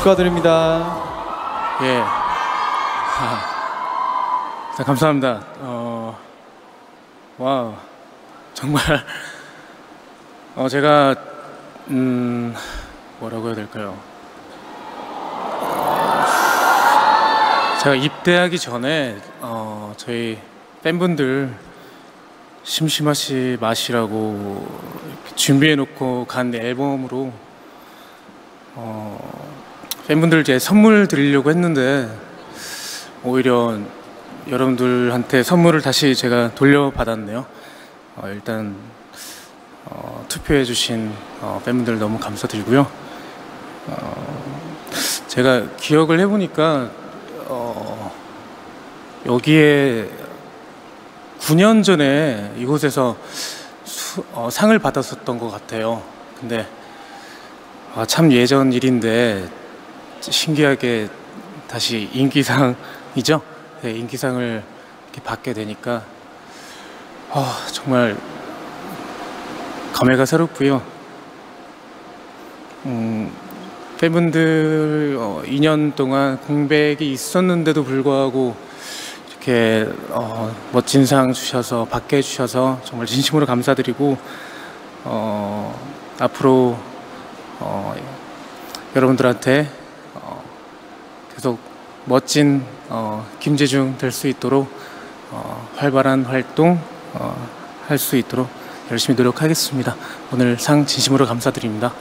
축하드립니다. 예. 아, 자, 감사합니다. 어, 와, 정말, 어, 제가, 음, 뭐라고 해야 될까요? 제가 입대하기 전에, 어, 저희 팬분들 심심하시 마시라고 준비해놓고 간 앨범으로, 어, 팬분들 제 선물 드리려고 했는데 오히려 여러분들한테 선물을 다시 제가 돌려받았네요. 어, 일단 어, 투표해주신 어, 팬분들 너무 감사드리고요. 어, 제가 기억을 해보니까 어, 여기에 9년 전에 이곳에서 수- 어, 상을 받았었던 것 같아요. 근데 아, 참 예전 일인데 신기하게 다시 인기상이죠. 네, 인기상을 받게 되니까 아, 정말 감회가 새롭고요. 음, 팬분들 어, 2년 동안 공백이 있었는데도 불구하고 이렇게 어, 멋진 상 주셔서 받게 해주셔서 정말 진심으로 감사드리고 어, 앞으로 어, 여러분들한테 어, 계속 멋진 어, 김재중 될 수 있도록 어, 활발한 활동 어, 할 수 있도록 열심히 노력하겠습니다. 오늘 상 진심으로 감사드립니다.